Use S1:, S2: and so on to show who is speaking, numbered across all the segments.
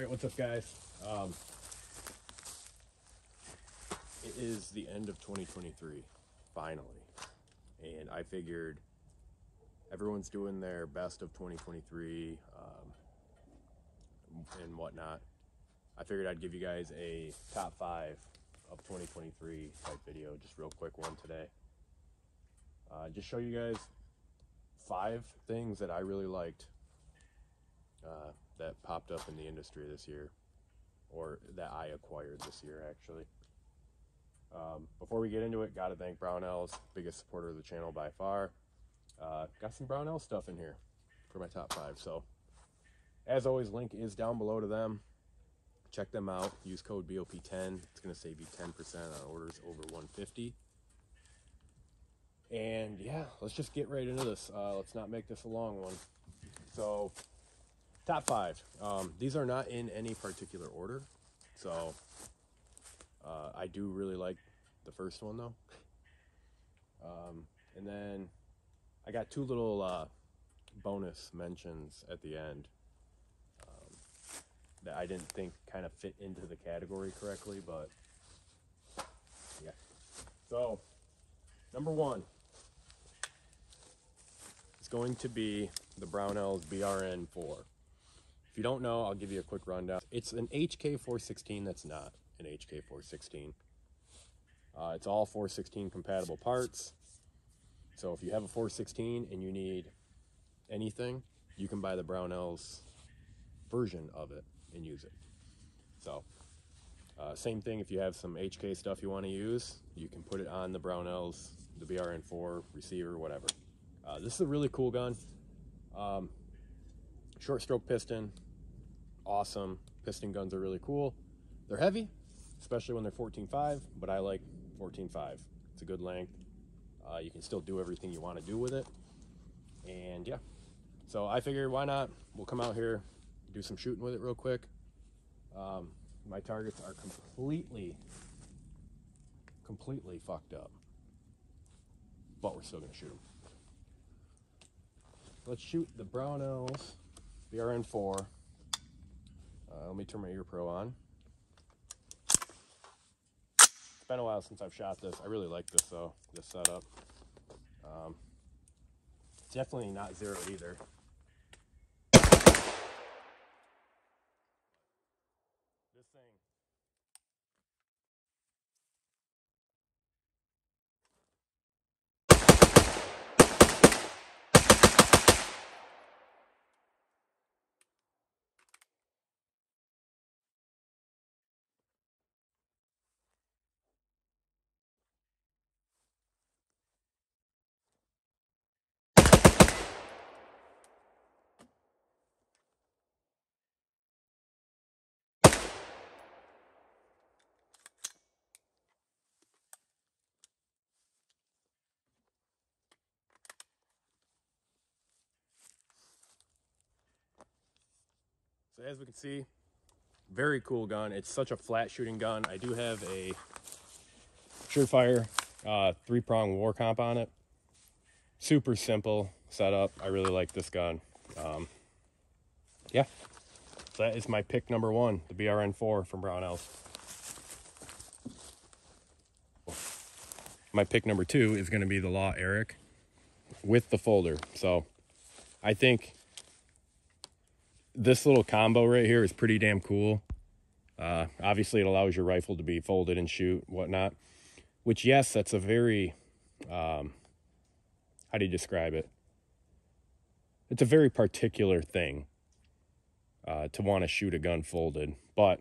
S1: All right, what's up, guys? Um, it is the end of 2023, finally, and I figured everyone's doing their best of 2023 um, and whatnot. I figured I'd give you guys a top five of 2023 type video, just real quick one today. Uh, just show you guys five things that I really liked uh, that popped up in the industry this year, or that I acquired this year actually. Um, before we get into it, gotta thank Brownells, biggest supporter of the channel by far. Uh, got some Brownell stuff in here for my top five. So, as always, link is down below to them. Check them out. Use code BOP10. It's gonna save you 10% on orders over 150. And yeah, let's just get right into this. Uh, let's not make this a long one. So, top five. Um, these are not in any particular order. So, uh, I do really like the first one though. Um, and then I got two little uh, bonus mentions at the end um, that I didn't think kind of fit into the category correctly, but yeah. So, number one is going to be the Brownells BRN4. If you don't know, I'll give you a quick rundown. It's an HK416 that's not an HK416. Uh, it's all 416 compatible parts. So if you have a 416 and you need anything, you can buy the Brownells version of it and use it. So uh, same thing if you have some HK stuff you want to use, you can put it on the Brownells, the BRN4 receiver, whatever. Uh, this is a really cool gun. Um, short stroke piston, awesome. Piston guns are really cool. They're heavy, especially when they're 14.5, but I like 14.5. It's a good length. Uh, you can still do everything you want to do with it. And yeah, so I figured why not? We'll come out here, do some shooting with it real quick. Um, my targets are completely, completely fucked up, but we're still gonna shoot them. Let's shoot the brown Brownells BRN4. Uh, let me turn my ear pro on It's been a while since I've shot this. I really like this though, this setup. Um, definitely not zero either. So as we can see, very cool gun. It's such a flat shooting gun. I do have a Surefire uh, three prong WarComp on it. Super simple setup. I really like this gun. Um, yeah, so that is my pick number one, the BRN4 from Brownells. My pick number two is going to be the Law Eric with the folder. So I think this little combo right here is pretty damn cool. Uh, obviously, it allows your rifle to be folded and shoot, whatnot. Which, yes, that's a very, um, how do you describe it? It's a very particular thing uh, to want to shoot a gun folded, but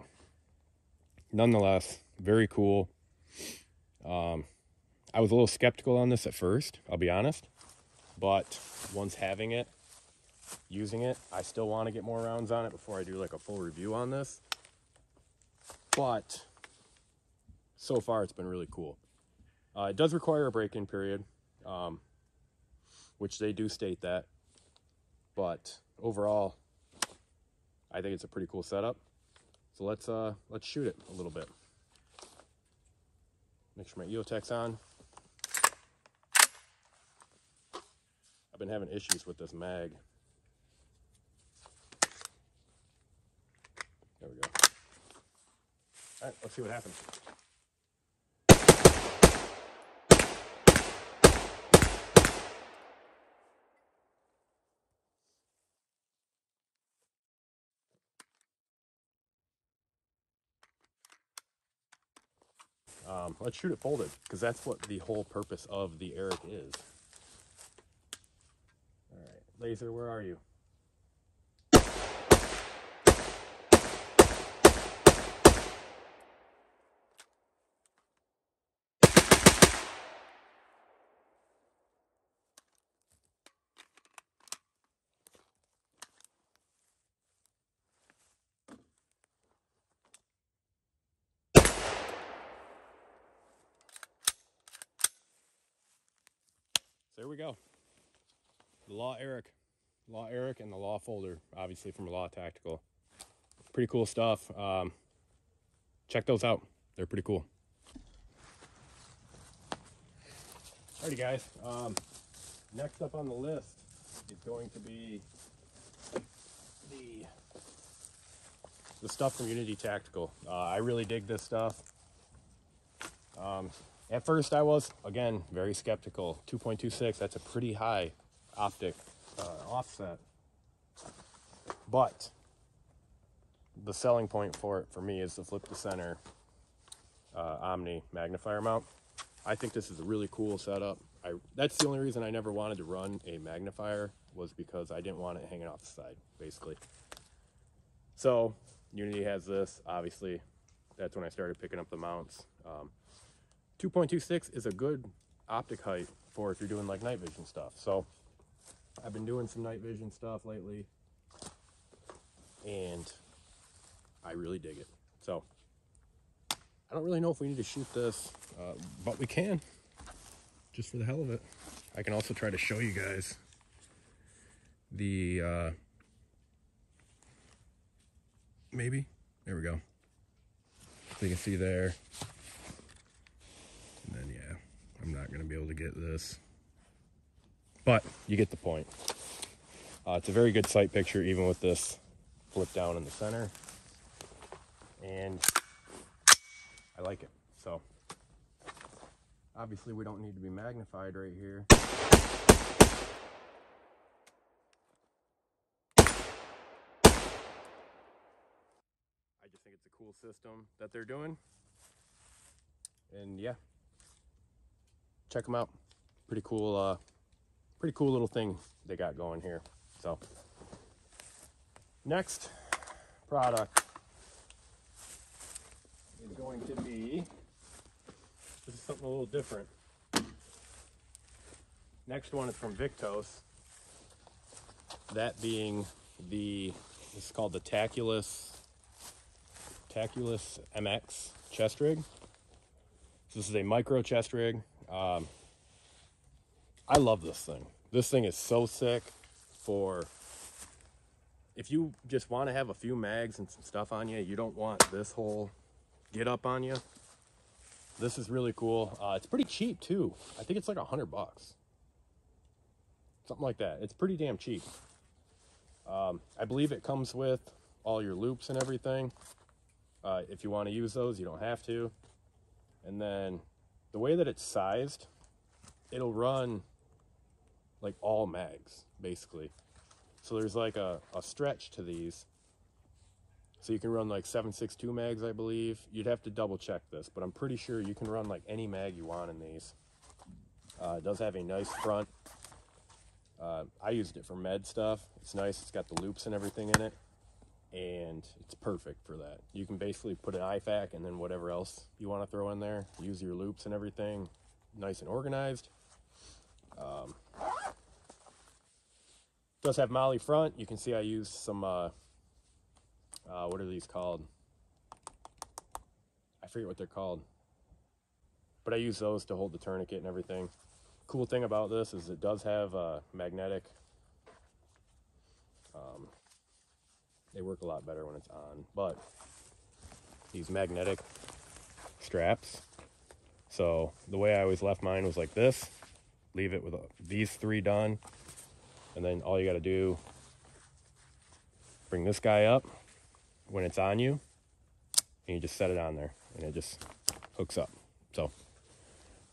S1: nonetheless, very cool. Um, I was a little skeptical on this at first, I'll be honest, but once having it, using it. I still want to get more rounds on it before I do like a full review on this. But so far it's been really cool. Uh, it does require a break-in period, um, which they do state that. But overall, I think it's a pretty cool setup. So let's uh, let's shoot it a little bit. Make sure my EOTech's on. I've been having issues with this mag. There we right, let's see what happens. Um, let's shoot it folded because that's what the whole purpose of the Eric is. All right, laser, where are you? We go. The Law Eric. Law Eric and the Law folder, obviously from Law Tactical. Pretty cool stuff. Um, check those out. They're pretty cool. Alrighty guys, um, next up on the list is going to be the the stuff from Unity Tactical. Uh, I really dig this stuff. Um, at first, I was, again, very skeptical. 2.26, that's a pretty high optic uh, offset. But the selling point for it for me is the flip to center uh, Omni magnifier mount. I think this is a really cool setup. I, that's the only reason I never wanted to run a magnifier was because I didn't want it hanging off the side, basically. So Unity has this, obviously. That's when I started picking up the mounts. Um, 2.26 is a good optic height for if you're doing like night vision stuff. So I've been doing some night vision stuff lately and I really dig it. So I don't really know if we need to shoot this, uh, but we can just for the hell of it. I can also try to show you guys the, uh, maybe, there we go. So you can see there, I'm not going to be able to get this. But you get the point. Uh, it's a very good sight picture, even with this flip down in the center. And I like it. So, obviously we don't need to be magnified right here. I just think it's a cool system that they're doing. And yeah, check them out. Pretty cool, uh, pretty cool little thing they got going here. So, next product is going to be this is something a little different. Next one is from Viktos. That being the this is called the Taculus Taculus MX chest rig. So this is a micro chest rig. Um, I love this thing. This thing is so sick for if you just want to have a few mags and some stuff on you, you don't want this whole get up on you. This is really cool. Uh, it's pretty cheap too. I think it's like a hundred bucks. Something like that. It's pretty damn cheap. Um, I believe it comes with all your loops and everything. Uh, if you want to use those, you don't have to. And then the way that it's sized, it'll run like all mags basically. So there's like a, a stretch to these. So you can run like 762 mags, I believe. You'd have to double check this, but I'm pretty sure you can run like any mag you want in these. Uh, it does have a nice front. Uh, I used it for med stuff. It's nice. It's got the loops and everything in it. And it's perfect for that. You can basically put an IFAK and then whatever else you want to throw in there. Use your loops and everything. Nice and organized. Um, does have MOLLE front. You can see I used some, uh, uh, what are these called? I forget what they're called. But I use those to hold the tourniquet and everything. Cool thing about this is it does have uh, magnetic. They work a lot better when it's on. But these magnetic straps. So the way I always left mine was like this. Leave it with uh, these three done and then all you got to do, bring this guy up when it's on you, and you just set it on there. and it just hooks up. So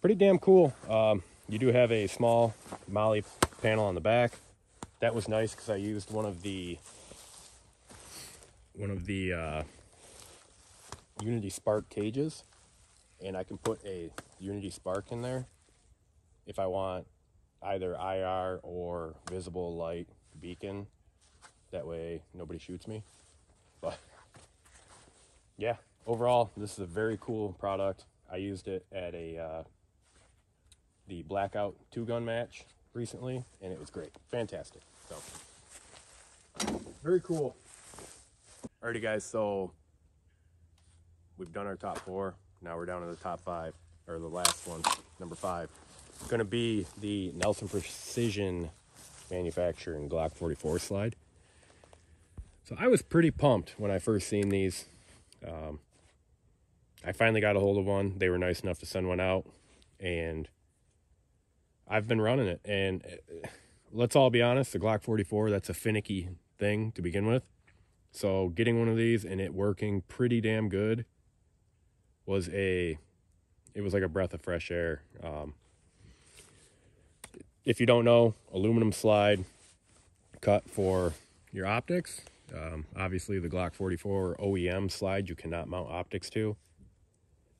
S1: pretty damn cool. Um, you do have a small MOLLE panel on the back. That was nice because I used one of the one of the uh, Unity Spark cages, and I can put a Unity Spark in there if I want either IR or visible light beacon. That way nobody shoots me. But yeah, overall, this is a very cool product. I used it at a uh, the blackout two gun match recently, and it was great, fantastic. So very cool. Alrighty, guys. So we've done our top four. Now we're down to the top five, or the last one, number five. It's to be the Nelson Precision manufacturing Glock 44 slide. So I was pretty pumped when I first seen these. Um, I finally got a hold of one. They were nice enough to send one out, and I've been running it. And uh, let's all be honest, the Glock 44 that's a finicky thing to begin with. So getting one of these and it working pretty damn good was a it was like a breath of fresh air. Um, if you don't know, aluminum slide cut for your optics. Um, obviously, the Glock 44 OEM slide you cannot mount optics to.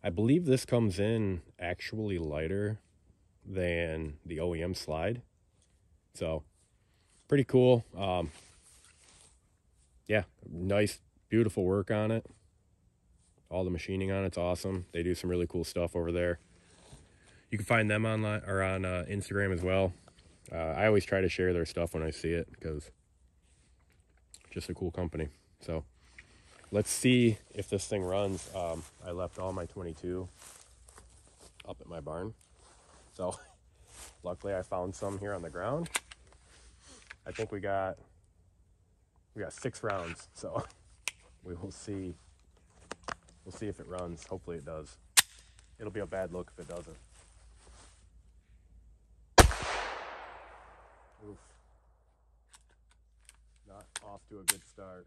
S1: I believe this comes in actually lighter than the OEM slide. So, pretty cool. Um, yeah, nice, beautiful work on it. All the machining on it's awesome. They do some really cool stuff over there. You can find them online or on uh, Instagram as well. Uh, I always try to share their stuff when I see it because just a cool company. So let's see if this thing runs. Um, I left all my 22 up at my barn. So luckily I found some here on the ground. I think we got we got six rounds, so we will see. We'll see if it runs. Hopefully it does. It'll be a bad look if it doesn't. Oof. Not off to a good start.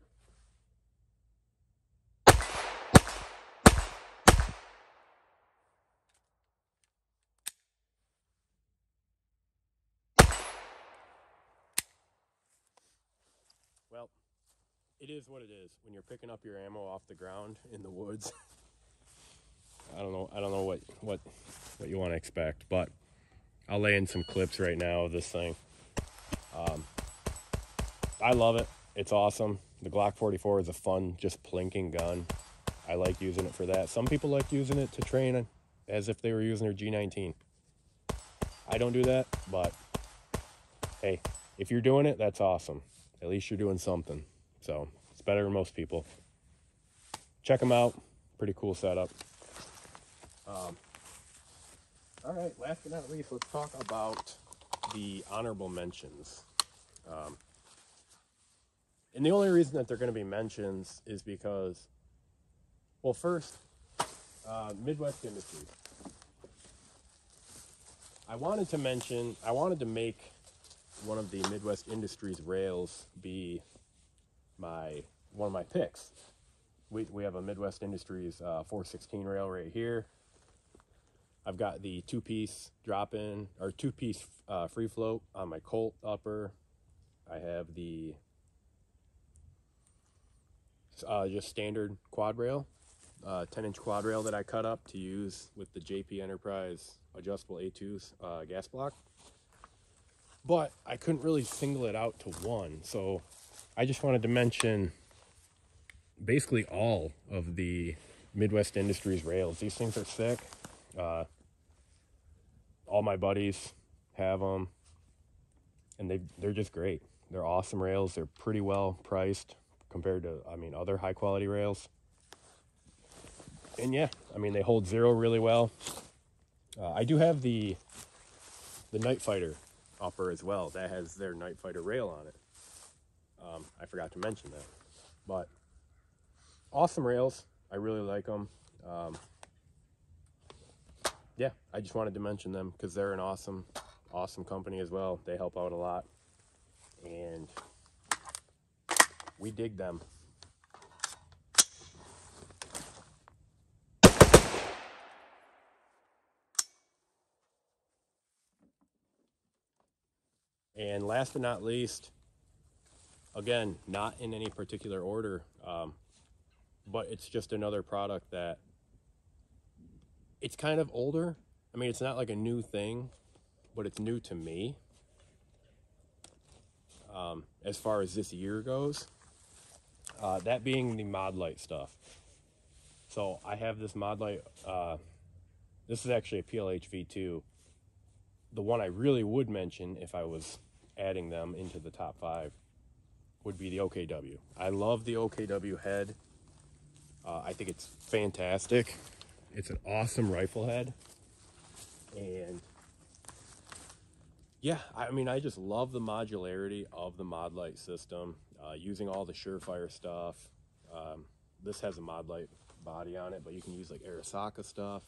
S1: Well, it is what it is. When you're picking up your ammo off the ground in the woods, I don't know. I don't know what what what you want to expect, but I'll lay in some clips right now of this thing. Um, I love it. It's awesome. The Glock 44 is a fun, just plinking gun. I like using it for that. Some people like using it to train as if they were using their G19. I don't do that, but hey, if you're doing it, that's awesome. At least you're doing something. So it's better than most people. Check them out. Pretty cool setup. Um, all right, last but not least, let's talk about the honorable mentions. Um, and the only reason that they're going to be mentions is because, well, first, uh, Midwest Industries. I wanted to mention, I wanted to make one of the Midwest Industries rails be my one of my picks. We, we have a Midwest Industries uh, 416 rail right here. I've got the two piece drop in or two piece uh, free float on my Colt upper. I have the uh, just standard quad rail, uh, 10 inch quad rail that I cut up to use with the JP Enterprise adjustable A2 uh, gas block. But I couldn't really single it out to one, so I just wanted to mention basically all of the Midwest Industries rails. These things are sick. Uh, all my buddies have them, and they they're just great. They're awesome rails. They're pretty well priced compared to, I mean, other high quality rails. And yeah, I mean, they hold zero really well. Uh, I do have the the Night Fighter upper as well. That has their Night Fighter rail on it. Um, I forgot to mention that. But awesome rails. I really like them. Um, yeah, I just wanted to mention them because they're an awesome, awesome company as well. They help out a lot. And we dig them. And last but not least, again, not in any particular order, um, but it's just another product that it's kind of older. I mean, it's not like a new thing, but it's new to me um, as far as this year goes. Uh, that being the Modlite stuff. So I have this Modlite. Uh, this is actually a PLH V2. The one I really would mention if I was adding them into the top five would be the OKW. I love the OKW head. Uh, I think it's fantastic. It's an awesome rifle head. And yeah, I mean, I just love the modularity of the mod system, uh, using all the Surefire stuff. Um, this has a mod body on it, but you can use like Arisaka stuff.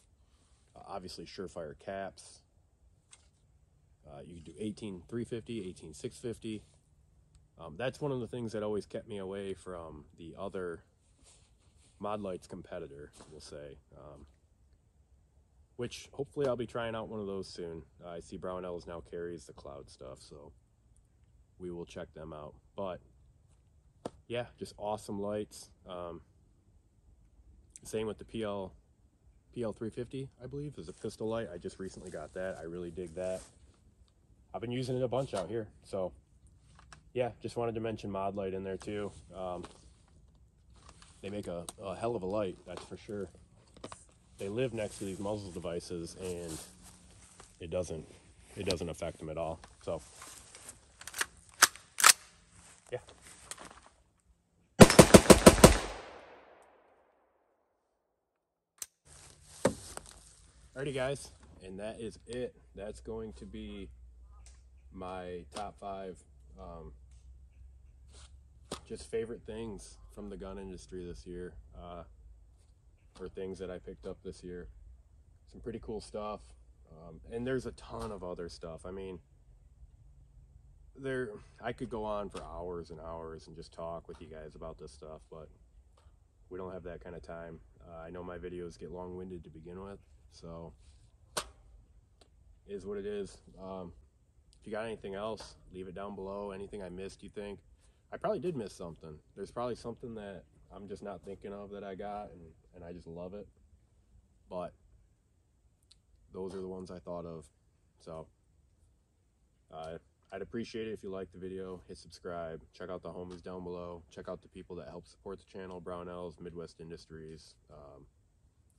S1: Uh, obviously, Surefire caps. Uh, you can do 18 350, 18 650. Um, that's one of the things that always kept me away from the other Modlites competitor, we'll say. Um, which hopefully I'll be trying out one of those soon. Uh, I see Brownells now carries the cloud stuff, so we will check them out. But yeah, just awesome lights. Um, same with the PL PL350, I believe, is a pistol light. I just recently got that. I really dig that. I've been using it a bunch out here, so yeah, just wanted to mention Modlite in there too. Um, they make a, a hell of a light, that's for sure. They live next to these muzzle devices and it doesn't it doesn't affect them at all so. Yeah. Alrighty guys and that is it. That's going to be my top five um, just favorite things from the gun industry this year uh, for things that I picked up this year. Some pretty cool stuff. Um, and there's a ton of other stuff. I mean, there I could go on for hours and hours and just talk with you guys about this stuff, but we don't have that kind of time. Uh, I know my videos get long-winded to begin with, so is what it is. Um, if you got anything else, leave it down below. Anything I missed, you think? I probably did miss something. There's probably something that I'm just not thinking of that I got, and, and I just love it. But those are the ones I thought of. So uh, I'd appreciate it if you liked the video. Hit subscribe. Check out the homies down below. Check out the people that help support the channel. Brownells, Midwest Industries. Um,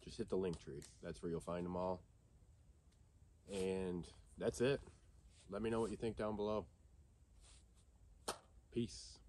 S1: just hit the Linktree. That's where you'll find them all. And that's it. Let me know what you think down below. Peace.